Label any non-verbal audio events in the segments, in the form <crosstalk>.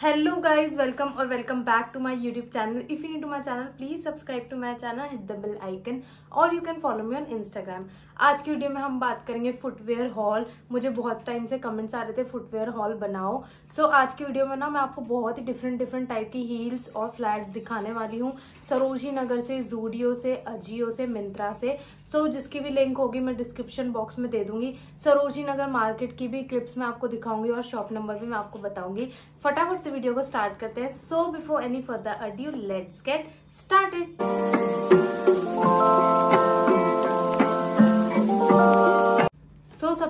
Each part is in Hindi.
hello guys. Welcome or welcome back to my youtube channel. If you're new to my channel please subscribe to my channel hit the bell icon. और you can follow me on Instagram आज की वीडियो में हम बात करेंगे फुटवेयर हॉल मुझे बहुत टाइम से कमेंट्स आ रहे थे फुटवेयर हॉल बनाओ. सो so, आज की वीडियो में ना मैं आपको बहुत ही डिफरेंट डिफरेंट टाइप की हील्स और फ्लैट्स दिखाने वाली हूँ. सरोजी नगर से जूडियो से अजियो से मिंत्रा से. सो so, जिसकी भी लिंक होगी मैं डिस्क्रिप्शन बॉक्स में दे दूँगी। सरोजी नगर मार्केट की भी क्लिप्स मैं आपको दिखाऊँगी और शॉप नंबर भी मैं आपको बताऊँगी। फटाफट से वीडियो को स्टार्ट करते हैं। So before any further ado you let's get started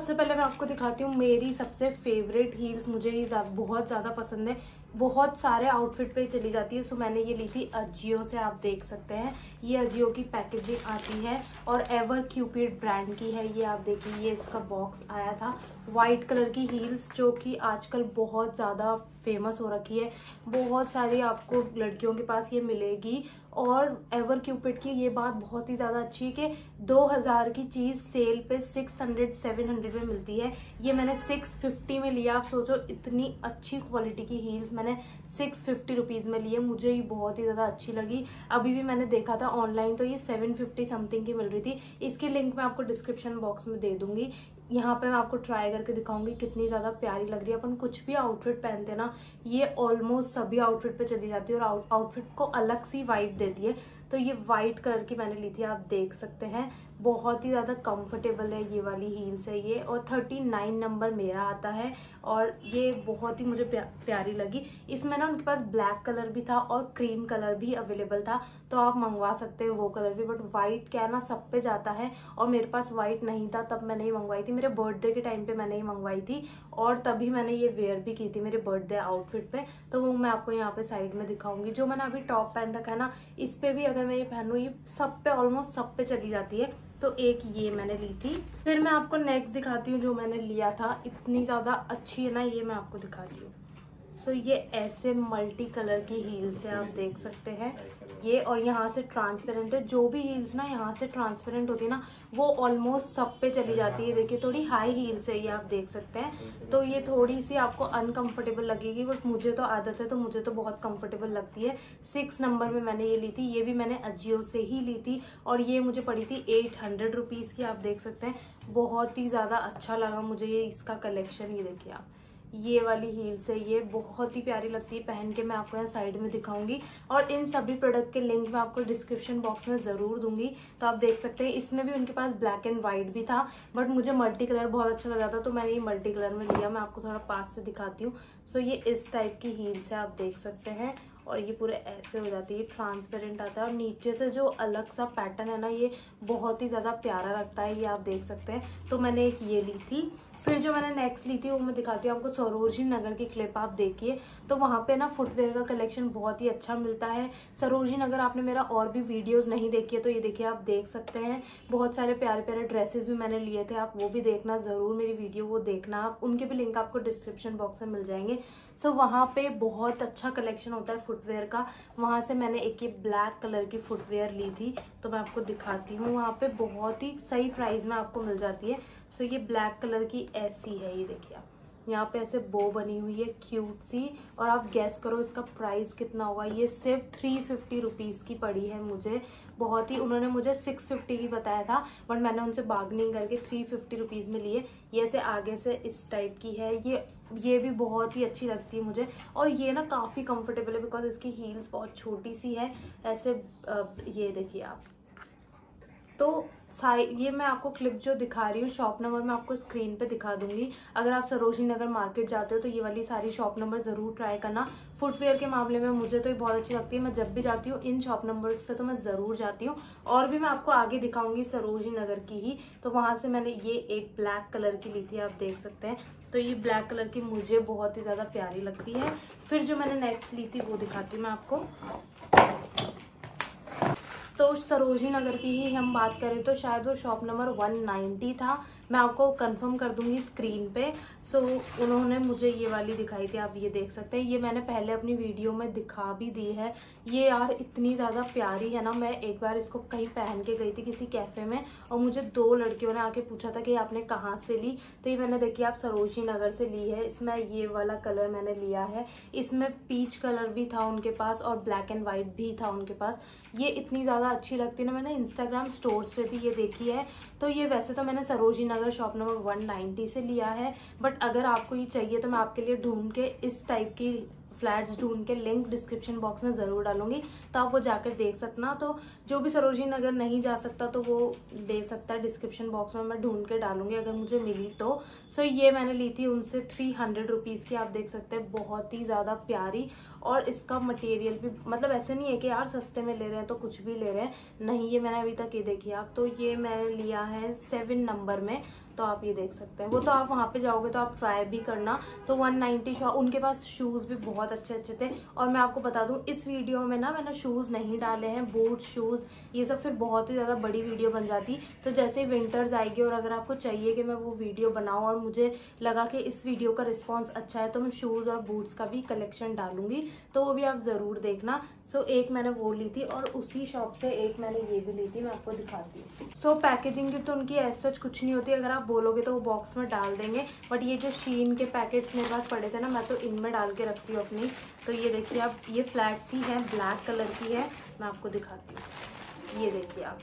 सबसे पहले मैं आपको दिखाती हूँ, मेरी सबसे फेवरेट हील्स मुझे ये बहुत ज़्यादा पसंद है। बहुत सारे आउटफिट पे चली जाती है सो मैंने ये ली थी अजियो से, आप देख सकते हैं। ये अजियो की पैकेजिंग आती है और एवर क्यूपिड ब्रांड की है। ये आप देखिए, ये इसका बॉक्स आया था। वाइट कलर की हील्स जो कि आजकल बहुत ज़्यादा फ़ेमस हो रखी है। बहुत सारी आपको लड़कियों के पास ये मिलेगी। और एवर क्यूपिड की ये बात बहुत ही ज़्यादा अच्छी है कि 2000 की चीज़ सेल पे 600 700 में मिलती है। ये मैंने 650 में लिया। आप सोचो, इतनी अच्छी क्वालिटी की हील्स मैंने सिक्स फिफ्टी रुपीज़ में लिए। मुझे ये बहुत ही ज़्यादा अच्छी लगी। अभी भी मैंने देखा था ऑनलाइन तो ये सेवन फिफ्टी समथिंग की मिल रही थी। इसकी लिंक मैं आपको डिस्क्रिप्शन बॉक्स में दे दूँगी। यहाँ पे मैं आपको ट्राई करके दिखाऊँगी कितनी ज़्यादा प्यारी लग रही है। अपन कुछ भी आउटफिट पहनते ना, ये ऑलमोस्ट सभी आउटफिट पे चली जाती है और आउटफिट को अलग सी वाइब देती है। तो ये वाइट कलर की मैंने ली थी, आप देख सकते हैं। बहुत ही ज़्यादा कंफर्टेबल है ये वाली हील्स है ये और थर्टी नाइन नंबर मेरा आता है और ये बहुत ही मुझे प्या, प्यारी लगी। इसमें ना उनके पास ब्लैक कलर भी था और क्रीम कलर भी अवेलेबल था तो आप मंगवा सकते हैं वो कलर भी बट वाइट क्या ना सब पे जाता है और मेरे पास वाइट नहीं था तब मैंने ही मंगवाई थी। मेरे बर्थडे के टाइम पर मैंने ही मंगवाई थी और तभी मैंने ये वेयर भी की थी मेरे बर्थडे आउटफिट पर तो वो मैं आपको यहाँ पर साइड में दिखाऊँगी। जो मैंने अभी टॉप पहन रखा है ना इस पर भी अगर मैं ये पहनूँ ये सब पे ऑलमोस्ट सब पे चली जाती है। तो एक ये मैंने ली थी। फिर मैं आपको नेक्स्ट दिखाती हूँ जो मैंने लिया था। इतनी ज़्यादा अच्छी है ना, ये मैं आपको दिखाती हूँ। सो ये ऐसे मल्टी कलर की हील्स है, आप देख सकते हैं। ये और यहाँ से ट्रांसपेरेंट है। जो भी हील्स ना, यहाँ से ट्रांसपेरेंट होती है ना, वो ऑलमोस्ट सब पे चली जाती है। देखिए, थोड़ी हाई हील्स है ये, आप देख सकते हैं। तो ये थोड़ी सी आपको अनकंफर्टेबल लगेगी बट मुझे तो आदत है तो मुझे तो बहुत कंफर्टेबल लगती है। सिक्स नंबर में मैंने ये ली थी, ये भी मैंने अजियो से ही ली थी। और ये मुझे पड़ी थी एट हंड्रेड रुपीज़ की, आप देख सकते हैं। बहुत ही ज़्यादा अच्छा लगा मुझे ये, इसका कलेक्शन ये देखिए आप। ये वाली हील्स है, ये बहुत ही प्यारी लगती है। पहन के मैं आपको यहाँ साइड में दिखाऊँगी। और इन सभी प्रोडक्ट के लिंक मैं आपको डिस्क्रिप्शन बॉक्स में ज़रूर दूँगी। तो आप देख सकते हैं, इसमें भी उनके पास ब्लैक एंड व्हाइट भी था बट मुझे मल्टी कलर बहुत अच्छा लग रहा था तो मैंने ये मल्टी कलर में लिया। मैं आपको थोड़ा पास से दिखाती हूँ। सो ये इस टाइप की हील्स है, आप देख सकते हैं। और ये पूरे ऐसे हो जाती है ट्रांसपेरेंट आता है। और नीचे से जो अलग सा पैटर्न है ना, ये बहुत ही ज़्यादा प्यारा लगता है, ये आप देख सकते हैं। तो मैंने एक ये ली थी। फिर जो मैंने नेक्स्ट ली थी, वो मैं दिखाती हूँ आपको सरोजी नगर की क्लिप आप देखिए। तो वहाँ पे ना फुटवेयर का कलेक्शन बहुत ही अच्छा मिलता है। सरोजी नगर आपने मेरा और भी वीडियोस नहीं देखी है तो ये देखिए आप देख सकते हैं। बहुत सारे प्यारे प्यारे ड्रेसेस भी मैंने लिए थे, आप वो भी देखना, ज़रूर मेरी वीडियो वो देखना। आप उनके भी लिंक आपको डिस्क्रिप्शन बॉक्स में मिल जाएँगे। सो वहाँ पे बहुत अच्छा कलेक्शन होता है फुटवेयर का। वहाँ से मैंने एक ये ब्लैक कलर की फुटवेयर ली थी तो मैं आपको दिखाती हूँ। वहाँ पे बहुत ही सही प्राइस में आपको मिल जाती है। सो ये ब्लैक कलर की ऐसी है, ये देखिए आप। यहाँ पे ऐसे बो बनी हुई है क्यूट सी। और आप गैस करो इसका प्राइस कितना होगा ये सिर्फ़ थ्री फिफ्टी रुपीज़ की पड़ी है मुझे। बहुत ही, उन्होंने मुझे सिक्स फिफ्टी की बताया था बट मैंने उनसे बार्गनिंग करके थ्री फिफ्टी रुपीज़ में लिए। ये ऐसे आगे से इस टाइप की है। ये ये भी बहुत ही अच्छी लगती है मुझे। और ये ना काफ़ी कंफर्टेबल है बिकॉज़ इसकी हील्स बहुत छोटी सी है। ऐसे ये देखिए आप। तो ये मैं आपको क्लिप जो दिखा रही हूँ शॉप नंबर मैं आपको स्क्रीन पे दिखा दूँगी। अगर आप सरोजनी नगर मार्केट जाते हो तो ये वाली सारी शॉप नंबर ज़रूर ट्राई करना। फुटवेयर के मामले में मुझे तो ये बहुत अच्छी लगती है। मैं जब भी जाती हूँ, इन शॉप नंबर्स पे तो मैं ज़रूर जाती हूँ। और भी मैं आपको आगे दिखाऊँगी सरोजनी नगर की ही। तो वहाँ से मैंने ये एक ब्लैक कलर की ली थी, आप देख सकते हैं। तो ये ब्लैक कलर की मुझे बहुत ही ज़्यादा प्यारी लगती है। फिर जो मैंने नेक्स्ट ली थी, वो दिखाती हूँ मैं आपको। तो सरोजी नगर की ही हम बात करें तो शायद वो शॉप नंबर 190 था। मैं आपको कंफर्म कर दूँगी स्क्रीन पे। सो so, उन्होंने मुझे ये वाली दिखाई थी आप ये देख सकते हैं। ये मैंने पहले अपनी वीडियो में दिखा भी दी है। ये यार इतनी ज़्यादा प्यारी है ना मैं एक बार इसको कहीं पहन के गई थी किसी कैफ़े में और मुझे दो लड़कियों ने आके पूछा था कि आपने कहाँ से ली? तो ये मैंने देखी आप सरोजी नगर से ली है। इसमें ये वाला कलर मैंने लिया है। इसमें पीच कलर भी था उनके पास और ब्लैक एंड वाइट भी था उनके पास। ये इतनी ज़्यादा अच्छी लगती है ना, मैंने इंस्टाग्राम स्टोर्स पे भी ये देखी है। तो ये वैसे तो मैंने सरोजी नगर शॉप नंबर 190 से लिया है बट अगर आपको ये चाहिए तो मैं आपके लिए ढूंढ के, इस टाइप की फ्लैट्स ढूंढ के लिंक डिस्क्रिप्शन बॉक्स में ज़रूर डालूँगी तो आप वो जाकर देख सकना। तो जो भी सरोजी नगर नहीं जा सकता तो वो दे सकता है डिस्क्रिप्शन बॉक्स में, मैं ढूंढ के डालूँगी, अगर मुझे मिली तो। सो ये मैंने ली थी उनसे थ्री हंड्रेड रुपीज़ की, आप देख सकते हैं, बहुत ही ज़्यादा प्यारी और इसका मटेरियल भी मतलब ऐसे नहीं है कि यार सस्ते में ले रहे हैं तो कुछ भी ले रहे हैं। नहीं, ये मैंने अभी तक ये देखी। आप तो ये मैंने लिया है सेवन नंबर में। तो आप ये देख सकते हैं। वो तो आप वहाँ पे जाओगे तो आप ट्राई भी करना। तो 190 नाइन्टी उनके पास शूज़ भी बहुत अच्छे अच्छे थे। और मैं आपको बता दूँ, इस वीडियो में ना मैंने शूज़ नहीं डाले हैं बूट शूज़ ये सब फिर बहुत ही ज़्यादा बड़ी वीडियो बन जाती। तो जैसे विंटर्स आएगी और अगर आपको चाहिए कि मैं वो वीडियो बनाऊँ और मुझे लगा कि इस वीडियो का रिस्पॉन्स अच्छा है तो मैं शूज़ और बूट्स का भी कलेक्शन डालूँगी। तो वो भी आप ज़रूर देखना। सो एक मैंने वो ली थी और उसी शॉप से एक मैंने ये भी ली थी, मैं आपको दिखाती हूँ। सो पैकेजिंग की तो उनकी ऐसा कुछ नहीं होती। अगर आप बोलोगे तो वो बॉक्स में डाल देंगे। बट ये जो शीन के पैकेट्स मेरे पास पड़े थे ना, मैं तो इनमें डाल के रखती हूँ अपनी। तो ये देखिए आप, ये फ्लैट सी है ब्लैक कलर की है। मैं आपको दिखाती हूँ। ये देखिए आप।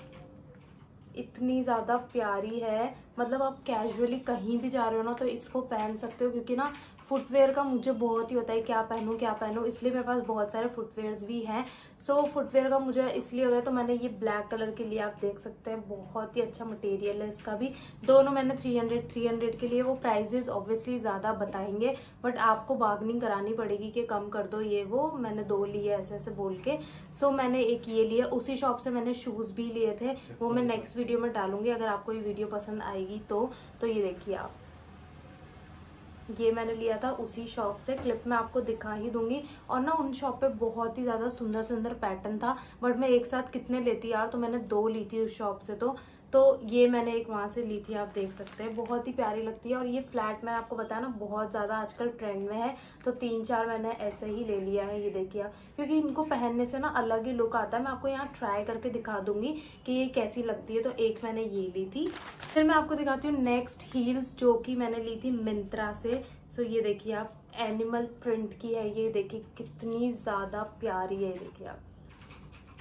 इतनी ज़्यादा प्यारी है। मतलब आप कैजुअली कहीं भी जा रहे हो ना तो इसको पहन सकते हो, क्योंकि ना फुटवेयर का मुझे बहुत ही होता है क्या पहनूं क्या पहनूं इसलिए मेरे पास बहुत सारे फुटवेयर्स भी हैं। सो so, फुटवेयर का मुझे इसलिए होता है तो मैंने ये ब्लैक कलर के लिए आप देख सकते हैं बहुत ही अच्छा मटेरियल है इसका भी। दोनों मैंने 300 300 के लिए वो प्राइजेस ऑब्वियसली ज़्यादा बताएँगे बट आपको बार्गनिंग करानी पड़ेगी कि कम कर दो ये वो मैंने दो लिए ऐसे ऐसे बोल के। सो so, मैंने एक ये लिया उसी शॉप से मैंने शूज़ भी लिए थे वो मैं नेक्स्ट वीडियो में डालूँगी अगर आपको ये वीडियो पसंद आएगी तो, तो ये देखिए आप। ये मैंने लिया था उसी शॉप से। क्लिप मैं आपको दिखा ही दूँगी। और ना उन शॉप पे बहुत ही ज़्यादा सुंदर सुंदर पैटर्न था। बट मैं एक साथ कितने लेती यार? तो मैंने दो ली थी उस शॉप से तो। तो ये मैंने एक वहाँ से ली थी, आप देख सकते हैं। बहुत ही प्यारी लगती है और ये फ्लैट मैंने आपको बताया ना, बहुत ज़्यादा आजकल ट्रेंड में है। तो तीन चार मैंने ऐसे ही ले लिया है, ये देखिए आप। क्योंकि इनको पहनने से ना अलग ही लुक आता है। मैं आपको यहाँ ट्राई करके दिखा दूँगी कि ये कैसी लगती है। तो एक मैंने ये ली थी। फिर मैं आपको दिखाती हूँ नेक्स्ट हील्स जो कि मैंने ली थी मिंत्रा से। सो ये देखिए आप, एनिमल प्रिंट की है। ये देखिए कितनी ज़्यादा प्यारी है देखिए आप।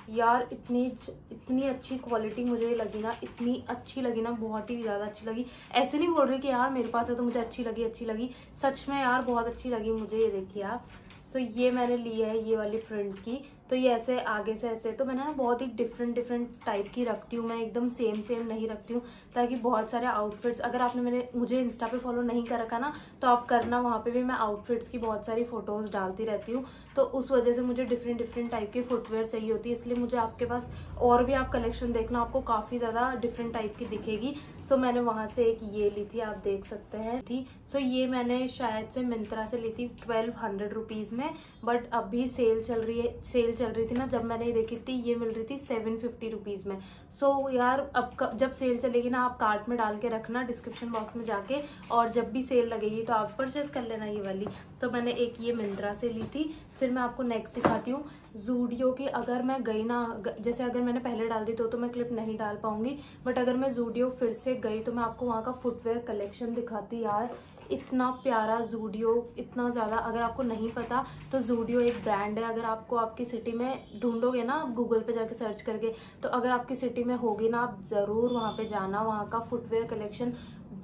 यार, इतनी इतनी अच्छी क्वालिटी मुझे लगी ना, इतनी अच्छी लगी ना, बहुत ही ज़्यादा अच्छी लगी। ऐसे नहीं बोल रही कि यार, मेरे पास है तो मुझे अच्छी लगी अच्छी लगी। सच में यार, बहुत अच्छी लगी मुझे ये देखिए आप। सो ये मैंने ली है, ये वाली प्रिंट की। तो ये ऐसे, आगे से ऐसे तो मैंने ना बहुत ही डिफरेंट डिफरेंट टाइप की रखती हूँ, मैं एकदम सेम सेम नहीं रखती हूँ, ताकि बहुत सारे आउटफिट्स अगर आपने मैंने मुझे इंस्टा पे फॉलो नहीं कर रखा ना तो आप करना वहाँ पे भी, मैं आउटफिट्स की बहुत सारी फ़ोटोज़ डालती रहती हूँ तो उस वजह से मुझे डिफरेंट डिफरेंट टाइप की फुटवेयर चाहिए होती है, इसलिए मुझे आपके पास और भी आप कलेक्शन देखना आपको काफ़ी ज़्यादा डिफरेंट टाइप की दिखेगी सो मैंने वहाँ से एक ये ली थी आप देख सकते हैं थी। सो ये मैंने शायद से मिंत्रा से ली थी ट्वेल्व हंड्रेड रुपीज़ में बट अभी सेल चल रही है सेल चल रही थी ना जब मैंने ये देखी थी ये मिल रही थी सेवन फिफ्टी रुपीज़ में। सो so, यार अब जब सेल चलेगी ना आप कार्ट में डाल के रखना डिस्क्रिप्शन बॉक्स में जाके और जब भी सेल लगेगी तो आप परचेज कर लेना ये वाली। तो मैंने एक ये मिंत्रा से ली थी फिर मैं आपको नेक्स्ट दिखाती हूँ। जूडियो की अगर मैं गई ना जैसे अगर मैंने पहले डाल दी तो तो मैं क्लिप नहीं डाल पाऊँगी। बट अगर मैं जूडियो फिर से गई तो मैं आपको वहाँ का फुटवेयर कलेक्शन दिखाती यार। इतना प्यारा जूडियो इतना ज़्यादा अगर आपको नहीं पता तो जूडियो एक ब्रांड है। अगर आपको आपकी सिटी में ढूंढोगे ना, आप गूगल पे जाके सर्च करके तो अगर आपकी सिटी में होगी ना, आप ज़रूर वहाँ पे जाना, वहाँ का फुटवेयर कलेक्शन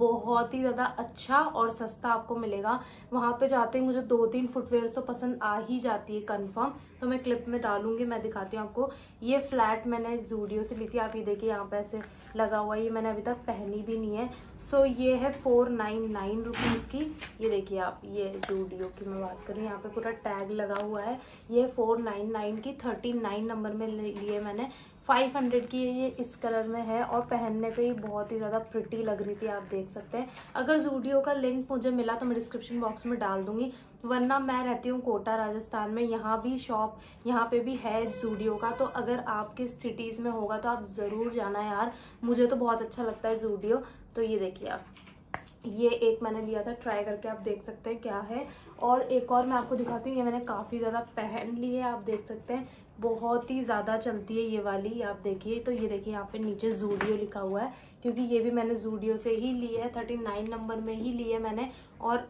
बहुत ही ज़्यादा अच्छा और सस्ता आपको मिलेगा। वहाँ पे जाते ही मुझे दो तीन फुटवेयर तो पसंद आ ही जाती है कंफर्म तो मैं क्लिप में डालूँगी मैं दिखाती हूँ आपको। ये फ्लैट मैंने जूडियो से ली थी आप ये देखिए यहाँ पे ऐसे लगा हुआ है। ये मैंने अभी तक पहनी भी नहीं है। सो so, ये है फोर नाइन नाइन रुपीज़ की। ये देखिए आप ये जूडियो की मैं बात करूँ यहाँ पे पूरा टैग लगा हुआ है। ये फोर नाइन नाइन की थर्टी नाइन नंबर में लिए मैंने। फाइव हंड्रेड की ये इस कलर में है और पहनने पे ही बहुत ही ज़्यादा प्रिटी लग रही थी, आप देख सकते हैं। अगर जूडियो का लिंक मुझे मिला तो मैं डिस्क्रिप्शन बॉक्स में डाल दूँगी। वरना मैं रहती हूँ कोटा, राजस्थान में, यहाँ भी शॉप यहाँ पे भी है जूडियो का। तो अगर आपके सिटीज़ में होगा तो आप ज़रूर जाना यार। मुझे तो बहुत अच्छा लगता है जूडियो तो ये देखिए आप। ये एक मैंने लिया था ट्राई करके आप देख सकते हैं क्या है। और एक और मैं आपको दिखाती हूँ, ये मैंने काफ़ी ज़्यादा पहन ली है, आप देख सकते हैं। बहुत ही ज़्यादा चलती है ये वाली आप देखिए तो ये देखिए यहाँ पे नीचे जूडियो लिखा हुआ है, क्योंकि ये भी मैंने जूडियो से ही ली है थर्टी नाइन नंबर में ही ली है मैंने, और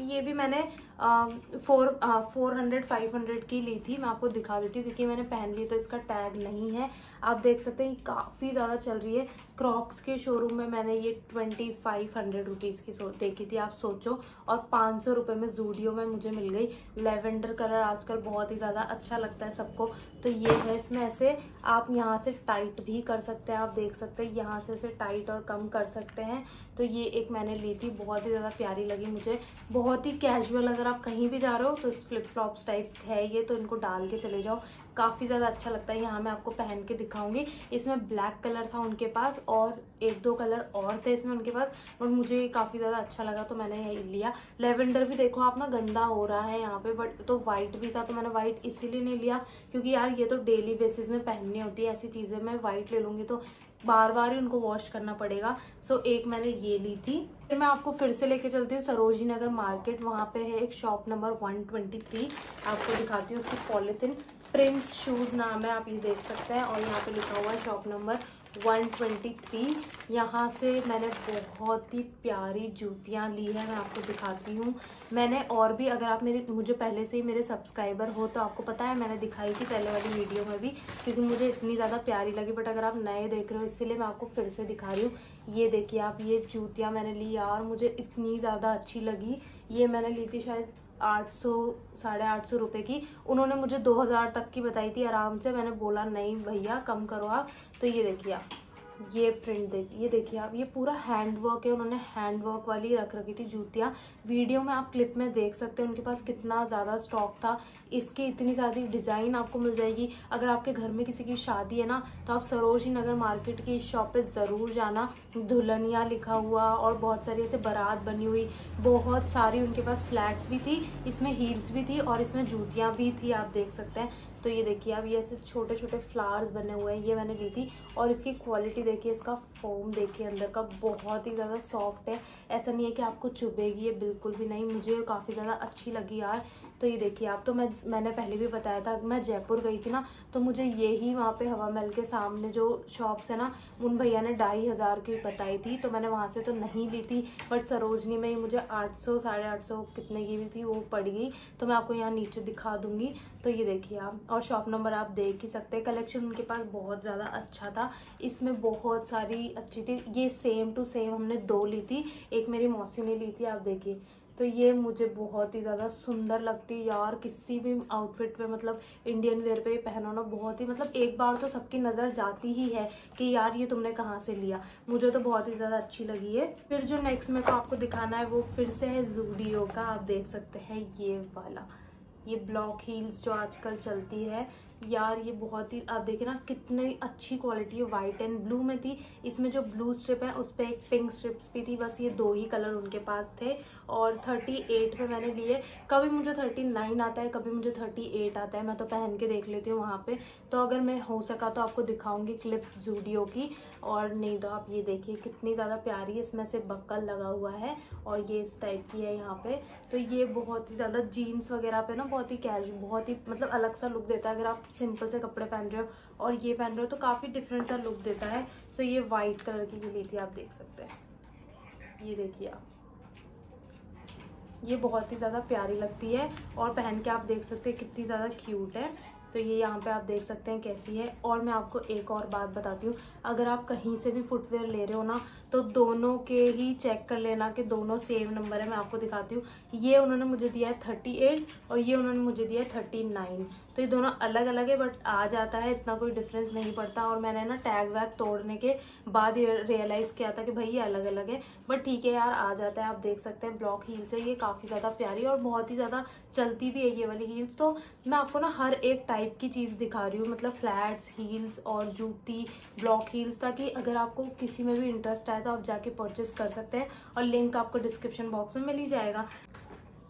ये भी मैंने four four hundred five hundred की ली थी। मैं आपको दिखा देती हूँ, क्योंकि मैंने पहन ली तो इसका टैग नहीं है। आप देख सकते हैं काफ़ी ज़्यादा चल रही है। क्रॉक्स के शोरूम में मैंने ये ट्वेंटी फाइव हंड्रेड रुपीज़ की सो देखी थी, आप सोचो। और पाँच सौ रुपये में जूडियो में मुझे मिल गई। लेवेंडर कलर आजकल बहुत ही ज़्यादा अच्छा लगता है सबको। तो ये है इसमें ऐसे। आप यहाँ से टाइट भी कर सकते हैं, आप देख सकते हैं, यहाँ से ऐसे टाइट और कम कर सकते हैं। तो ये एक मैंने ली थी, बहुत ही ज़्यादा प्यारी लगी मुझे। बहुत ही कैजुअल अगर आप कहीं भी जा रहे हो तो फ्लिप फ्लॉप्स टाइप है ये तो इनको डाल के चले जाओ। काफ़ी ज़्यादा अच्छा लगता है, यहाँ मैं आपको पहन के दिखाऊँगी। इसमें ब्लैक कलर था उनके पास, और एक दो कलर और थे इसमें उनके पास, और मुझे काफ़ी ज़्यादा अच्छा लगा तो मैंने यही लिया। लेवेंडर भी देखो, आप ना गंदा हो रहा है यहाँ पे बट तो वाइट भी था तो मैंने वाइट इसीलिए नहीं लिया, क्योंकि यार ये तो डेली बेसिस में पहननी होती है, ऐसी चीज़ें मैं वाइट ले लूँगी तो बार बार ही उनको वॉश करना पड़ेगा। सो so, एक मैंने ये ली थी। फिर मैं आपको फिर से लेके चलती हूँ। सरोजी नगर मार्केट वहाँ पे है एक शॉप नंबर 123 आपको दिखाती हूँ उसकी पॉलिथिन प्रिंस शूज़ नाम है आप ये देख सकते हैं। और यहाँ पे लिखा हुआ है शॉप नंबर 123 यहाँ से मैंने बहुत ही प्यारी जूतियाँ ली है, मैं आपको दिखाती हूँ। मैंने और भी, अगर आप मेरे, मुझे पहले से ही मेरे सब्सक्राइबर हो तो आपको पता है मैंने दिखाई थी पहले वाली वीडियो में भी, क्योंकि मुझे इतनी ज़्यादा प्यारी लगी। बट अगर आप नए देख रहे हो, इसीलिए मैं आपको फिर से दिखा रही हूँ। ये देखिए आप, ये जूतियाँ मैंने ली यार मुझे इतनी ज़्यादा अच्छी लगी। ये मैंने ली थी शायद आठ सौ, साढ़े आठ सौ रुपये की। उन्होंने मुझे दो हज़ार तक की बताई थी। आराम से मैंने बोला, नहीं भैया, कम करो आप। तो ये देखिए आप। ये प्रिंट देख ये देखिए आप, ये पूरा हैंड वर्क है, उन्होंने हैंड वर्क वाली रख रखी थी जूतियाँ। वीडियो में आप क्लिप में देख सकते हैं उनके पास कितना ज़्यादा स्टॉक था। इसकी इतनी ज़्यादा डिज़ाइन आपको मिल जाएगी। अगर आपके घर में किसी की शादी है ना तो आप सरोजी नगर मार्केट की शॉप पर ज़रूर जाना। दुल्हनिया लिखा हुआ और बहुत सारी ऐसे बारात बनी हुई, बहुत सारी उनके पास फ्लैट्स भी थी, इसमें हील्स भी थी और इसमें जूतियाँ भी थी, आप देख सकते हैं। तो ये देखिए, अब ये ऐसे छोटे छोटे फ्लावर्स बने हुए हैं, ये मैंने ली थी और इसकी क्वालिटी देखिए, इसका फोम देखिए अंदर का बहुत ही ज़्यादा सॉफ्ट है। ऐसा नहीं है कि आपको चुभेगी, ये बिल्कुल भी नहीं, मुझे काफ़ी ज़्यादा अच्छी लगी यार। तो ये देखिए, आप तो मैं मैंने पहले भी बताया था, मैं जयपुर गई थी ना तो मुझे ये ही वहाँ पे हवा महल के सामने जो शॉप्स है ना, उन भैया ने ढाई हज़ार की बताई थी तो मैंने वहाँ से तो नहीं ली थी बट सरोजनी में ही मुझे आठ सौ, साढ़े आठ सौ कितने की भी थी, वो पड़ गई तो मैं आपको यहाँ नीचे दिखा दूँगी। तो ये देखिए आप, और शॉप नंबर आप देख ही सकते कलेक्शन उनके पास बहुत ज़्यादा अच्छा था, इसमें बहुत सारी अच्छी थी, ये सेम टू सेम हमने दो ली थी, एक मेरी मौसी ने ली थी, आप देखिए तो ये मुझे बहुत ही ज़्यादा सुंदर लगती है। यार, किसी भी आउटफिट पे मतलब इंडियन वेयर पे पहनो ना, बहुत ही मतलब एक बार तो सबकी नज़र जाती ही है कि यार, ये तुमने कहाँ से लिया। मुझे तो बहुत ही ज़्यादा अच्छी लगी है फिर जो नेक्स्ट मेरे को आपको दिखाना है, वो फिर से है जूडियो का। आप देख सकते हैं ये वाला। ये ब्लॉक हील्स जो आजकल चलती है यार, ये बहुत ही, आप देखिए ना, कितनी अच्छी क्वालिटी है वाइट एंड ब्लू में थी। इसमें जो ब्लू स्ट्रिप है, उस पर एक पिंक स्ट्रिप्स भी थी, बस ये दो ही कलर उनके पास थे। और थर्टी एट में मैंने लिए। कभी मुझे थर्टी नाइन आता है, कभी मुझे थर्टी एट आता है, मैं तो पहन के देख लेती हूँ वहाँ पे। तो अगर मैं हो सका तो आपको दिखाऊँगी क्लिप जूडियो की। और नहीं तो आप ये देखिए कितनी ज़्यादा प्यारी है, इसमें से बक्कल लगा हुआ है और ये इस टाइप की है यहाँ पे। तो ये बहुत ही ज़्यादा जीन्स वगैरह पे ना बहुत ही कैजुअल बहुत ही मतलब अलग सा लुक देता है। अगर आप सिंपल से कपड़े पहन रहे हो और ये पहन रहे हो तो काफ़ी डिफरेंट सा लुक देता है। तो ये वाइट कलर की भी ली थी, आप देख सकते हैं। ये देखिए आप। ये बहुत ही ज़्यादा प्यारी लगती है और पहन के आप देख सकते हैं कितनी ज़्यादा क्यूट है। तो ये यहाँ पे आप देख सकते हैं कैसी है। और मैं आपको एक और बात बताती हूँ। अगर आप कहीं से भी फुटवेयर ले रहे हो ना तो दोनों के ही चेक कर लेना कि दोनों सेम नंबर है, मैं आपको दिखाती हूँ। ये उन्होंने मुझे दिया है थर्टी एट और ये उन्होंने मुझे दिया है थर्टी नाइन तो ये दोनों अलग अलग है बट आ जाता है, इतना कोई डिफरेंस नहीं पड़ता। और मैंने ना टैग वैग तोड़ने के बाद रियलाइज़ किया था कि भाई ये अलग अलग है। बट ठीक है यार, आ जाता है, आप देख सकते हैं ब्लॉक हील्स है, ये काफ़ी ज़्यादा प्यारी और बहुत ही ज़्यादा चलती भी है ये वाली हील्स तो मैं आपको ना हर एक टाइप की चीज़ दिखा रही हूँ मतलब फ्लैट्स हील्स और जूती ब्लॉक हील्स ताकि अगर आपको किसी में भी इंटरेस्ट आए तो आप जाके परचेस कर सकते हैं और लिंक आपको डिस्क्रिप्शन बॉक्स में मिल ही जाएगा।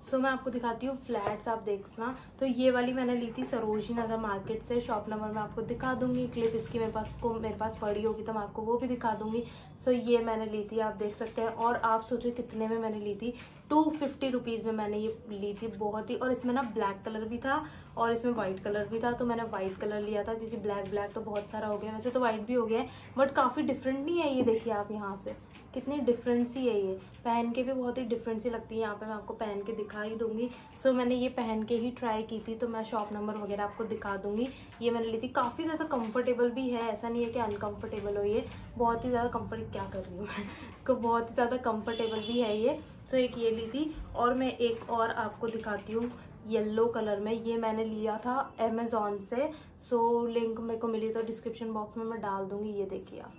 सो so, मैं आपको दिखाती हूँ फ्लैट्स आप देखना तो ये वाली मैंने ली थी सरोजी नगर मार्केट से। शॉप नंबर मैं आपको दिखा दूँगी। क्लिप इसकी मेरे पास को मेरे पास पड़ी होगी तो मैं आपको वो भी दिखा दूँगी। सो ये मैंने ली थी आप देख सकते हैं। और आप सोचो कितने में मैंने ली थी। टू फिफ्टी रुपीज़ में मैंने ये ली थी बहुत ही। और इसमें ना ब्लैक कलर भी था और इसमें वाइट कलर भी था। तो मैंने वाइट कलर लिया था क्योंकि ब्लैक ब्लैक तो बहुत सारा हो गया। वैसे तो वाइट भी हो गया है बट काफ़ी डिफरेंट नहीं है ये देखिए आप यहाँ से। कितनी डिफरेंस ही है ये। पहन के भी बहुत ही डिफरेंस ही लगती है। यहाँ पे मैं आपको पहन के दिखा ही दूँगी। सो so, मैंने ये पहन के ही ट्राई की थी। तो मैं शॉप नंबर वगैरह आपको दिखा दूँगी। ये मैंने ली थी। काफ़ी ज़्यादा कंफर्टेबल भी है। ऐसा नहीं है कि अनकंफर्टेबल हो ये। बहुत ही ज़्यादा कंफर्ट क्या कर रही हूँ? मैं <laughs> तो बहुत ही ज़्यादा कम्फर्टेबल भी है ये। तो एक ये ली थी और मैं एक और आपको दिखाती हूँ येलो कलर में। ये मैंने लिया था अमेजोन से। सो लिंक मेरे को मिली तो डिस्क्रिप्शन बॉक्स में मैं डाल दूँगी। ये देखिए आप।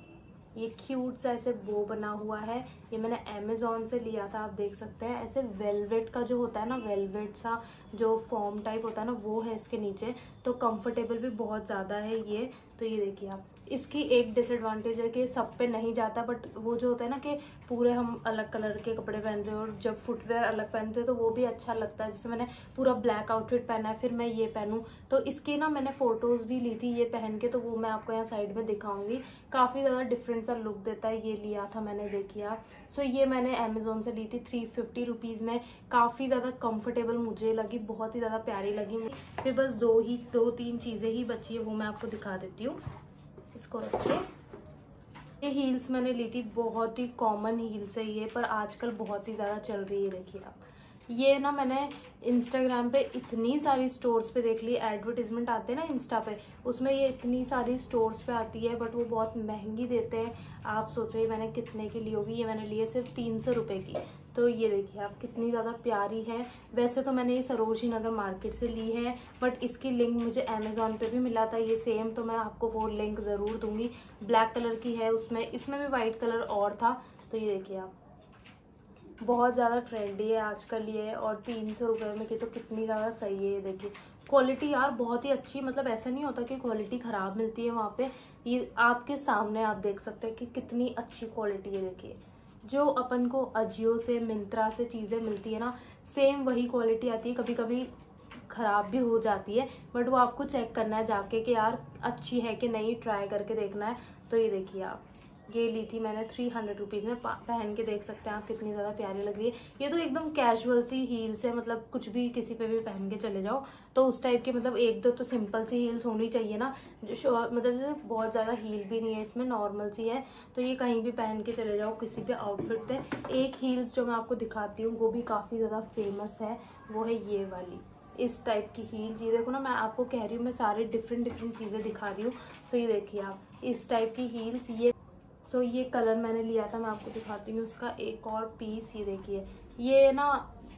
ये क्यूट सा ऐसे बो बना हुआ है। ये मैंने अमेजोन से लिया था, आप देख सकते हैं। ऐसे वेलवेट का जो होता है ना वेलवेट सा जो फॉर्म टाइप होता है ना, वो है इसके नीचे। तो कंफर्टेबल भी बहुत ज़्यादा है ये। तो ये देखिए आप। इसकी एक डिसएडवांटेज है कि सब पे नहीं जाता बट वो जो होता है ना कि पूरे हम अलग कलर के कपड़े पहन रहे हो और जब फुटवेयर अलग पहनते हैं तो वो भी अच्छा लगता है। जैसे मैंने पूरा ब्लैक आउटफिट पहना है, फिर मैं ये पहनूँ। तो इसकी ना मैंने फ़ोटोज़ भी ली थी ये पहन के तो वो मैं आपको यहाँ साइड में दिखाऊँगी। काफ़ी ज़्यादा डिफरेंट सा लुक देता है, ये लिया था मैंने, देखिए सो ये मैंने अमेजोन से ली थी थ्री फिफ्टी रुपीज़ में। काफ़ी ज़्यादा कम्फर्टेबल मुझे लगी, बहुत ही ज़्यादा प्यारी लगी फिर बस दो ही, दो तीन चीज़ें ही बची है, वो मैं आपको दिखा देती हूँ। इसको रखिए। ये हील्स मैंने ली थी, बहुत ही कॉमन हील्स है ये, पर आजकल बहुत ही ज़्यादा चल रही है, देखिए आप। ये ना मैंने इंस्टाग्राम पे इतनी सारी स्टोर्स पे देख ली एडवर्टीजमेंट आते हैं ना इंस्टा पे, उसमें ये इतनी सारी स्टोर्स पे आती है बट वो बहुत महँगी देते हैं। आप सोचो ये मैंने कितने की ली होगी, ये मैंने लिए सिर्फ़ तीन सौ रुपये की। तो ये देखिए, आप कितनी ज़्यादा प्यारी है। वैसे तो मैंने ये सरोजी नगर मार्केट से ली है बट इसकी लिंक मुझे अमेजोन पे भी मिला था। ये सेम तो मैं आपको वो लिंक ज़रूर दूँगी। ब्लैक कलर की है उसमें। इसमें भी वाइट कलर और था। तो ये देखिए आप। बहुत ज़्यादा ट्रेंडी है आजकल ये, और तीन सौ रुपये में की तो कितनी ज़्यादा सही है ये देखिए। क्वालिटी यार बहुत ही अच्छी मतलब ऐसा नहीं होता कि क्वालिटी ख़राब मिलती है वहाँ पे। ये आपके सामने आप देख सकते हैं कि कितनी अच्छी क्वालिटी है देखिए। जो अपन को अजियो से, मिंत्रा से चीज़ें मिलती है ना सेम वही क्वालिटी आती है। कभी कभी ख़राब भी हो जाती है बट वो आपको चेक करना है जाके कि यार अच्छी है कि नहीं ट्राई करके देखना है। तो ये देखिए आप। ये ली थी मैंने थ्री हंड्रेड रुपीज़ में। पहन के देख सकते हैं आप कितनी ज़्यादा प्यारी लग रही है। ये तो एकदम कैजुअल सी हील्स है मतलब कुछ भी किसी पे भी पहन के चले जाओ। तो उस टाइप के मतलब एक दो तो सिंपल सी हील्स होनी चाहिए ना। जो मतलब जैसे बहुत ज़्यादा हील भी नहीं है इसमें नॉर्मल सी है। तो ये कहीं भी पहन के चले जाओ, किसी भी आउटफिट पर एक हील्स जो मैं आपको दिखाती हूँ, वो भी काफ़ी ज़्यादा फ़ेमस है, वो है ये वाली। इस टाइप की हील ये देखो ना, मैं आपको कह रही हूँ, मैं सारे डिफरेंट डिफरेंट चीज़ें दिखा रही हूँ। सो ये देखिए आप, इस टाइप की हील्स ये सो so, ये कलर मैंने लिया था मैं आपको दिखाती हूँ उसका एक और पीस ये देखिए। ये ना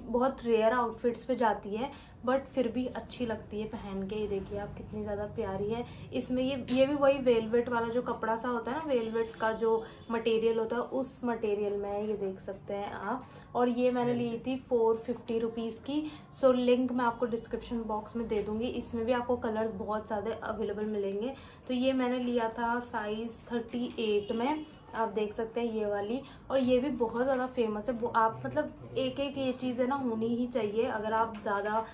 बहुत रेयर आउटफिट्स पे जाती है बट फिर भी अच्छी लगती है पहन के। ये देखिए आप कितनी ज़्यादा प्यारी है। इसमें ये ये भी वही वेलवेट वाला जो कपड़ा सा होता है ना वेलवेट का जो मटेरियल होता है, उस मटेरियल में ये देख सकते हैं आप। और ये मैंने ली थी फोर फिफ्टी रुपीज़ की। सो लिंक मैं आपको डिस्क्रिप्शन बॉक्स में दे दूँगी। इसमें भी आपको कलर्स बहुत ज़्यादा अवेलेबल मिलेंगे। तो ये मैंने लिया था साइज़ थर्टी एट में। आप देख सकते हैं ये वाली। और ये भी बहुत ज़्यादा फ़ेमस है। आप मतलब एक एक ये चीज़ है ना, होनी ही चाहिए। अगर आप ज़्यादा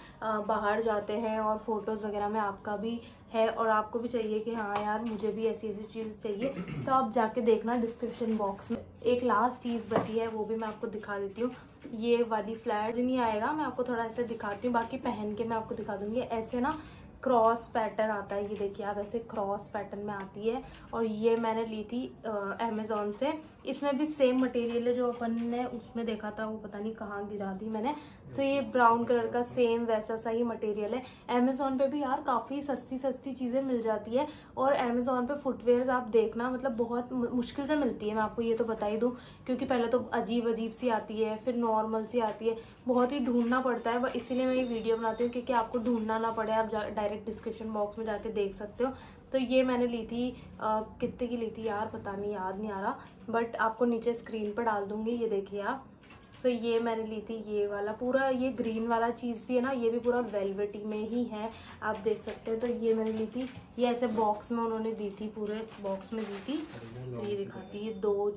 बाहर जाते हैं और फ़ोटोज़ वगैरह में आपका भी है और आपको भी चाहिए कि हाँ यार, मुझे भी ऐसी ऐसी चीज़ चाहिए तो आप जाके देखना डिस्क्रिप्शन बॉक्स में। एक लास्ट चीज़ बची है, वो भी मैं आपको दिखा देती हूँ। ये वाली फ्लैट नहीं आएगा, मैं आपको थोड़ा ऐसे दिखाती हूँ। बाकी पहन के मैं आपको दिखा दूँगी। ऐसे ना क्रॉस पैटर्न आता है, ये देखिए आप ऐसे क्रॉस पैटर्न में आती है और ये मैंने ली थी अमेजोन से। इसमें भी सेम मटेरियल है जो अपन ने उसमें देखा था, वो पता नहीं कहाँ गिरा दी मैंने। तो ये ब्राउन कलर का सेम वैसा सा ही मटेरियल है। अमेजोन पे भी यार काफ़ी सस्ती सस्ती चीज़ें मिल जाती है और अमेजोन पे फुटवेयर आप देखना मतलब बहुत मुश्किल से मिलती है। मैं आपको ये तो बता ही दूँ, क्योंकि पहले तो अजीब अजीब सी आती है, फिर नॉर्मल सी आती है। बहुत ही ढूंढना पड़ता है इसीलिए मैं ये वीडियो बनाती हूँ क्योंकि आपको ढूंढना ना पड़े, आप डायरेक्ट डिस्क्रिप्शन बॉक्स में जाके देख सकते हो। तो ये मैंने ली थी कितने की ली थी यार, पता नहीं, याद नहीं आ रहा बट आपको नीचे स्क्रीन पर डाल दूँगी, ये देखिए आप। सो ये मैंने ली थी, ये वाला पूरा, ये ग्रीन वाला चीज़ भी है ना, ये भी पूरा वेलवेटी में ही है, आप देख सकते हैं। तो ये मैंने ली थी, ये ऐसे बॉक्स में उन्होंने दी थी, पूरे बॉक्स में दी थी। तो ये दिखाती ये दो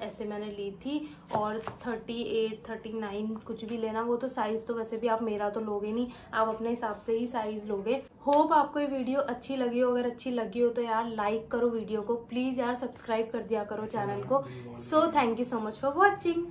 ऐसे मैंने ली थी और थर्टी एट थर्टी नाइन कुछ भी लेना वो तो साइज़ तो वैसे भी आप मेरा तो लोगे नहीं, आप अपने हिसाब से ही साइज़ लोगे। होप आपको ये वीडियो अच्छी लगी हो। अगर अच्छी लगी हो तो यार लाइक करो वीडियो को। प्लीज़ यार सब्सक्राइब कर दिया करो चैनल को। So thank you so much for watching